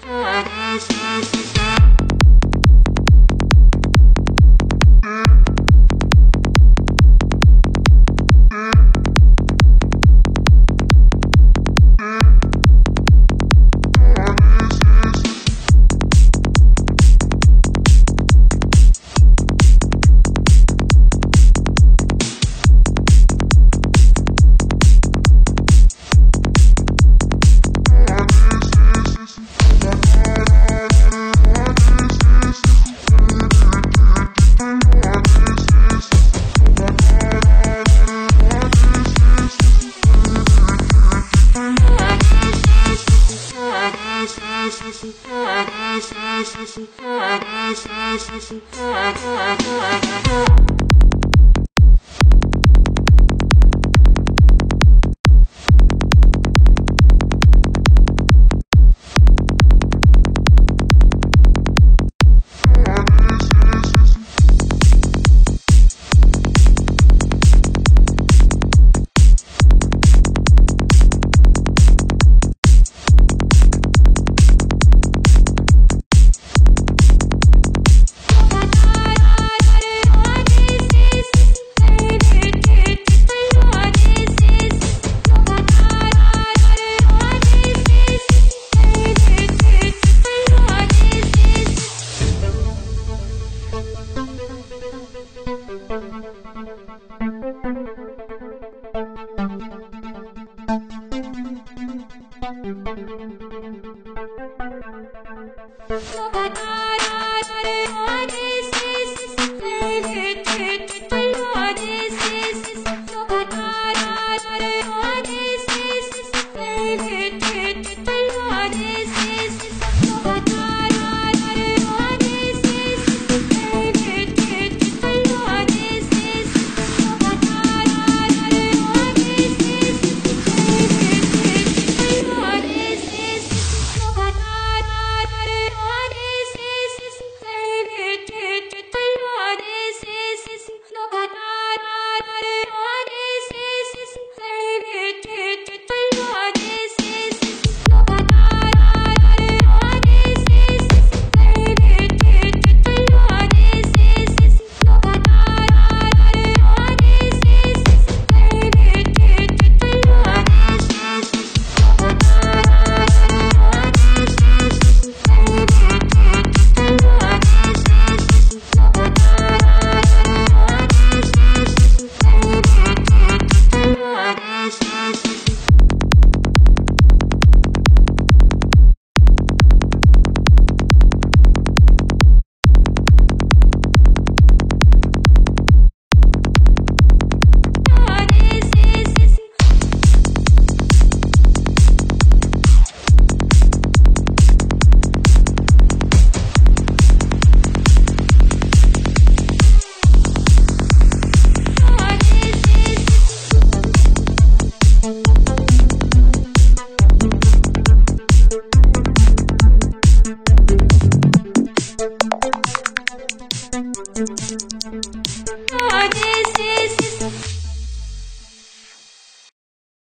Thank you. Thank you. Look at my eyes, but I